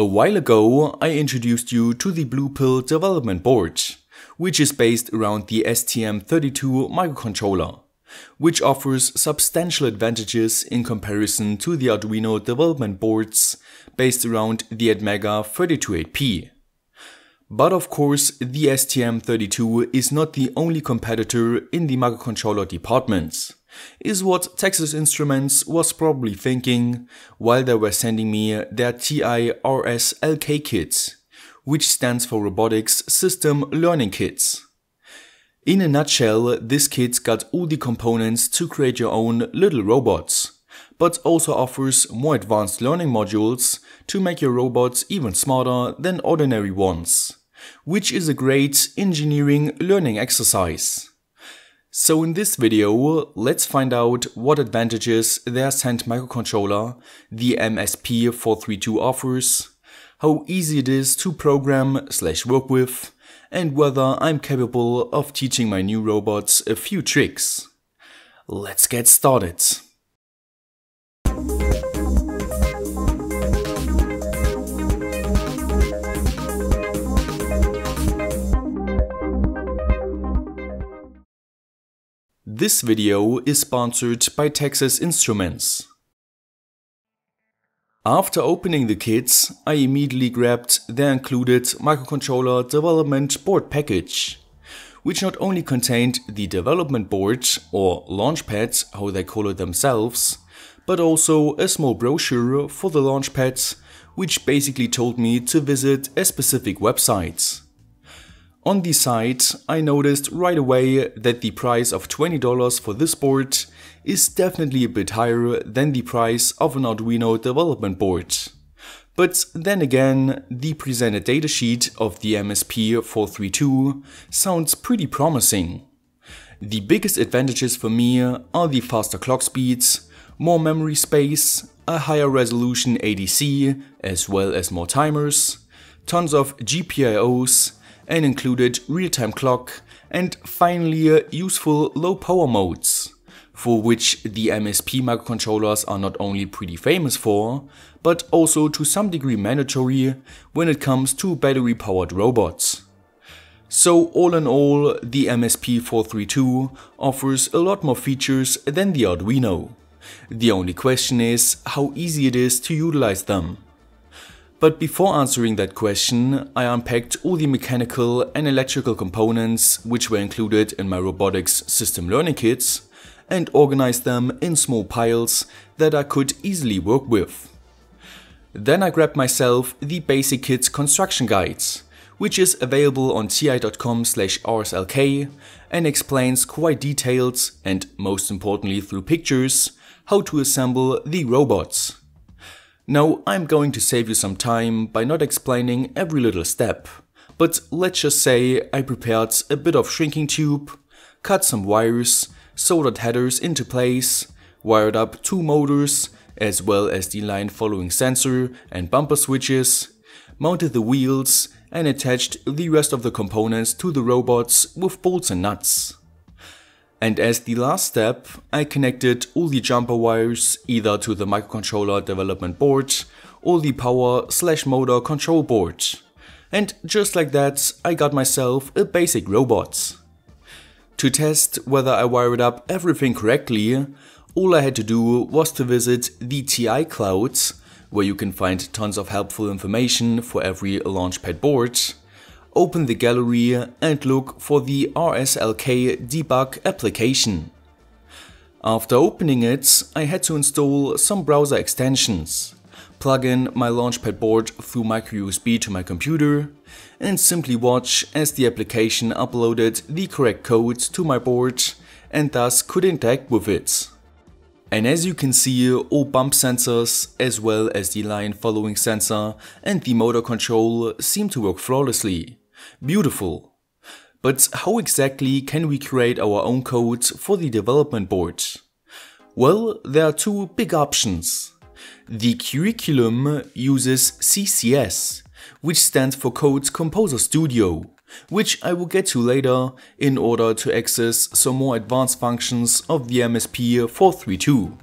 A while ago, I introduced you to the Blue Pill development board, which is based around the STM32 microcontroller, which offers substantial advantages in comparison to the Arduino development boards based around the Atmega 328P. But of course, the STM32 is not the only competitor in the microcontroller departments, is what Texas Instruments was probably thinking while they were sending me their TI RSLK kits, which stands for Robotics System Learning Kits. In a nutshell, this kit got all the components to create your own little robots, but also offers more advanced learning modules to make your robots even smarter than ordinary ones, which is a great engineering learning exercise. So in this video, let's find out what advantages their Cent microcontroller, the MSP432 offers, how easy it is to program slash work with, and whether I'm capable of teaching my new robots a few tricks. Let's get started. This video is sponsored by Texas Instruments. After opening the kits, I immediately grabbed their included microcontroller development board package, which not only contained the development board, or launchpad, how they call it themselves, but also a small brochure for the launchpad, which basically told me to visit a specific website. On the site, I noticed right away that the price of $20 for this board is definitely a bit higher than the price of an Arduino development board. But then again, the presented datasheet of the MSP432 sounds pretty promising. The biggest advantages for me are the faster clock speeds, more memory space, a higher resolution ADC, as well as more timers, tons of GPIOs, an included real-time clock, and finally uh, useful low power modes, for which the MSP microcontrollers are not only pretty famous for, but also to some degree mandatory when it comes to battery powered robots. So all in all, the MSP432 offers a lot more features than the Arduino. The only question is how easy it is to utilize them. But before answering that question, I unpacked all the mechanical and electrical components which were included in my robotics system learning kits and organized them in small piles that I could easily work with. Then I grabbed myself the basic kits construction guides, which is available on ti.com slash rslk and explains quite detailed and most importantly through pictures how to assemble the robots. Now I'm going to save you some time by not explaining every little step, but let's just say I prepared a bit of shrinking tube, cut some wires, soldered headers into place, wired up two motors, as well as the line following sensor and bumper switches, mounted the wheels and attached the rest of the components to the robots with bolts and nuts. And as the last step, I connected all the jumper wires either to the microcontroller development board or the power slash motor control board. And just like that, I got myself a basic robot. To test whether I wired up everything correctly, all I had to do was to visit the TI Clouds, where you can find tons of helpful information for every Launchpad board, open the gallery and look for the RSLK debug application. After opening it, I had to install some browser extensions, plug in my Launchpad board through microUSB to my computer, and simply watch as the application uploaded the correct code to my board and thus could interact with it. And as you can see, all bump sensors, as well as the line following sensor and the motor control seem to work flawlessly. Beautiful. But how exactly can we create our own code for the development board? Well, there are two big options. The curriculum uses CCS, which stands for Code Composer Studio, which I will get to later in order to access some more advanced functions of the MSP432.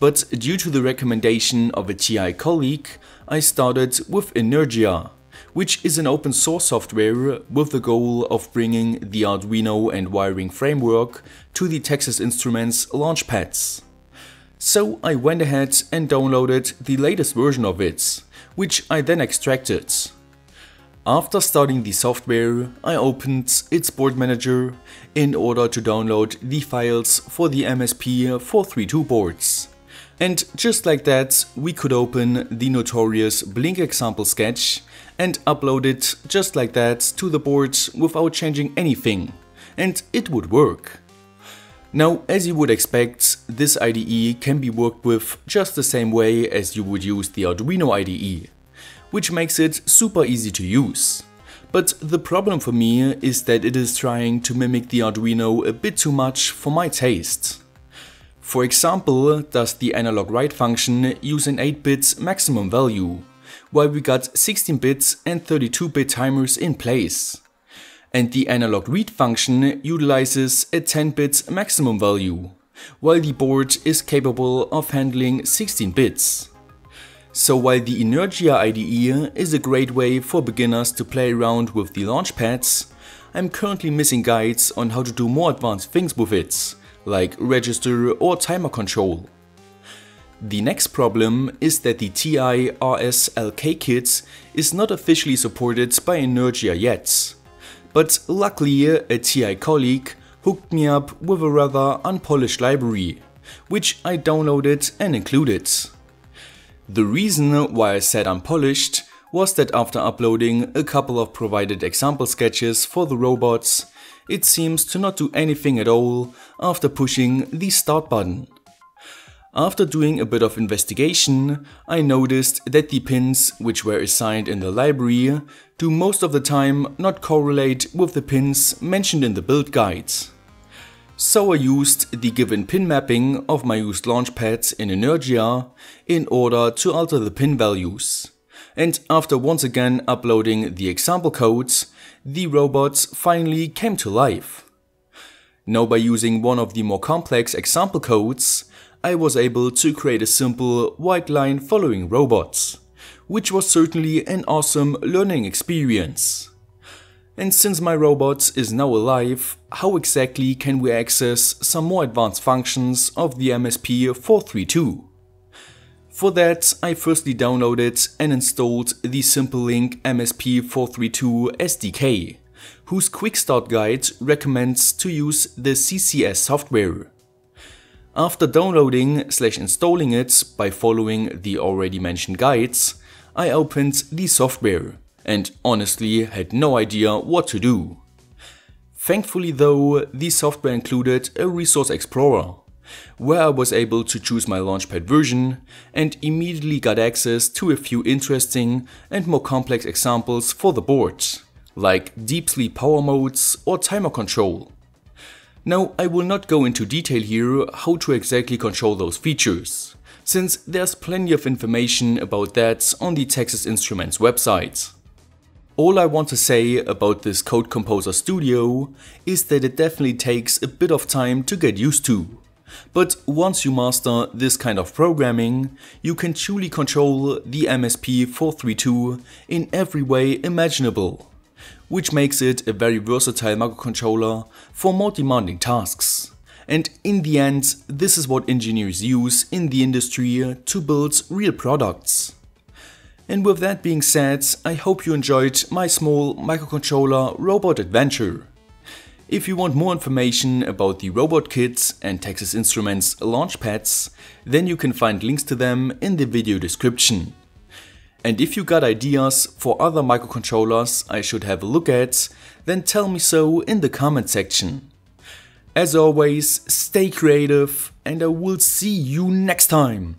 But due to the recommendation of a TI colleague, I started with Energia, which is an open source software with the goal of bringing the Arduino and wiring framework to the Texas Instruments launchpads. So I went ahead and downloaded the latest version of it, which I then extracted. After starting the software, I opened its board manager in order to download the files for the MSP432 boards. And just like that, we could open the notorious Blink example sketch and upload it just like that to the board without changing anything. And it would work. Now, as you would expect, this IDE can be worked with just the same way as you would use the Arduino IDE, which makes it super easy to use. But the problem for me is that it is trying to mimic the Arduino a bit too much for my taste. For example, does the analog write function use an 8-bit maximum value, while we got 16 bit and 32 bit timers in place. And the analog read function utilizes a 10-bit maximum value, while the board is capable of handling 16 bits. So while the Energia IDE is a great way for beginners to play around with the launchpads, I'm currently missing guides on how to do more advanced things with it, like register or timer control. The next problem is that the TI RS-LK kit is not officially supported by Energia yet, but luckily a TI colleague hooked me up with a rather unpolished library, which I downloaded and included. The reason why I said unpolished was that after uploading a couple of provided example sketches for the robots, it seems to not do anything at all after pushing the start button. After doing a bit of investigation, I noticed that the pins which were assigned in the library do most of the time not correlate with the pins mentioned in the build guides. So I used the given pin mapping of my used launchpads in Energia in order to alter the pin values. And after once again uploading the example codes, the robots finally came to life. Now by using one of the more complex example codes, I was able to create a simple white line following robots, which was certainly an awesome learning experience. And since my robot is now alive, how exactly can we access some more advanced functions of the MSP432? For that, I firstly downloaded and installed the SimpleLink MSP432 SDK, whose quick start guide recommends to use the CCS software. After downloading slash installing it by following the already mentioned guides, I opened the software and honestly had no idea what to do. Thankfully though, the software included a resource explorer, where I was able to choose my Launchpad version and immediately got access to a few interesting and more complex examples for the board, like deep sleep power modes or timer control. Now I will not go into detail here how to exactly control those features, since there's plenty of information about that on the Texas Instruments website. All I want to say about this Code Composer Studio is that it definitely takes a bit of time to get used to. But once you master this kind of programming, you can truly control the MSP432 in every way imaginable which makes it a very versatile microcontroller for more demanding tasks. And in the end, this is what engineers use in the industry to build real products. And with that being said, I hope you enjoyed my small microcontroller robot adventure. If you want more information about the robot kits and Texas Instruments launchpads, then you can find links to them in the video description. And if you got ideas for other microcontrollers I should have a look at, then tell me so in the comment section. As always, stay creative and I will see you next time.